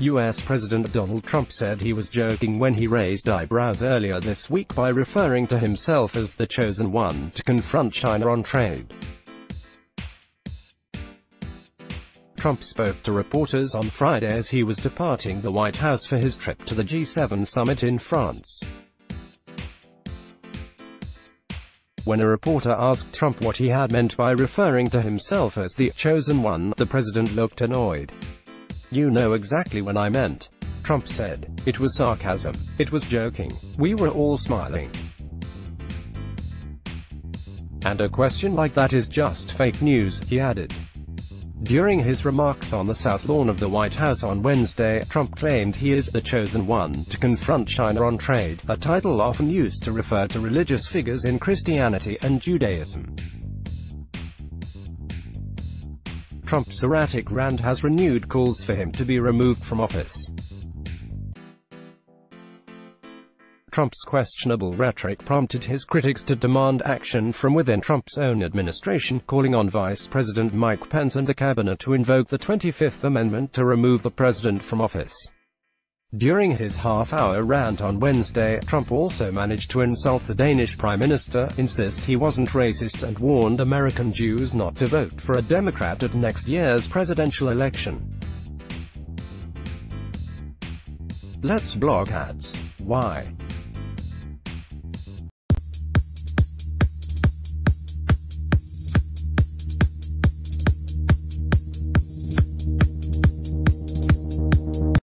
U.S. President Donald Trump said he was joking when he raised eyebrows earlier this week by referring to himself as the chosen one to confront China on trade. Trump spoke to reporters on Friday as he was departing the White House for his trip to the G7 summit in France. When a reporter asked Trump what he had meant by referring to himself as the chosen one, the president looked annoyed. You know exactly what I meant. Trump said. It was sarcasm. It was joking. We were all smiling. And a question like that is just fake news, he added. During his remarks on the South Lawn of the White House on Wednesday, Trump claimed he is the chosen one to confront China on trade, a title often used to refer to religious figures in Christianity and Judaism. Trump's erratic rant has renewed calls for him to be removed from office. Trump's questionable rhetoric prompted his critics to demand action from within Trump's own administration, calling on Vice President Mike Pence and the cabinet to invoke the 25th Amendment to remove the president from office. During his half-hour rant on Wednesday, Trump also managed to insult the Danish Prime Minister, insist he wasn't racist and warned American Jews not to vote for a Democrat at next year's presidential election. Let's block ads. Why?